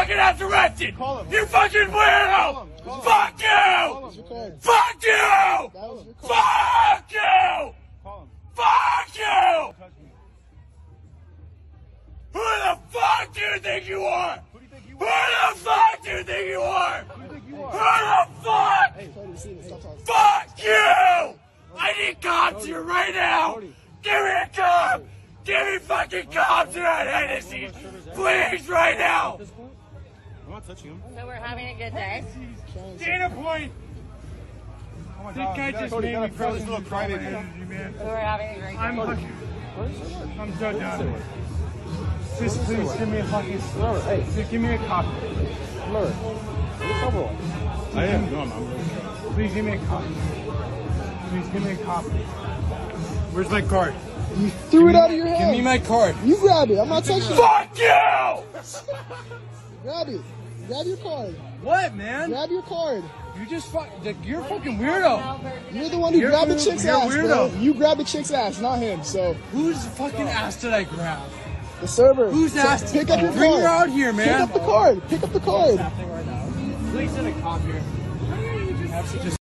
fucking ass arrested. Call him. You fucking weirdo. him. Call. Fuck you. Call him. Card. Fuck you. That was your card. Fuck you. Fuck you. Who the fuck do you think you are? Who do you think you are? the fuck do you think you are? Who do you think you Who are? the fuck? Cody, see it. Stop talking. Fuck you! I need cops here right now! Give me a cop! Give me fucking cops here at Hennessy! Please, right now! I'm not touching him. So we're having a good day. Dana Point! Oh my This God. guy just Cody, made you me gotta throw this frozen little crybaby. man. So we're having a great day. I'm I'm so done. Just please give me a fucking. Hey, Just give me a cop. Blur. What's the trouble? I am. No, I'm, I'm really. Please give me a cop. Please give me a cop. Where's my card? You threw it out of your hand. Give me my card. You grab it. I'm not touching it. Fuck you! Grab it. Grab your card. What, man? Grab your card. You just fuck. You're fucking weirdo. You're the one who You're grabbed the chick's you're ass, bro. You grabbed the chick's ass, not him. So Whose fucking ass did I grab? the server. Who's So ass? Pick up your Bring card. her out here, man. Pick up the card. Pick up the card. Please send a cop here. Just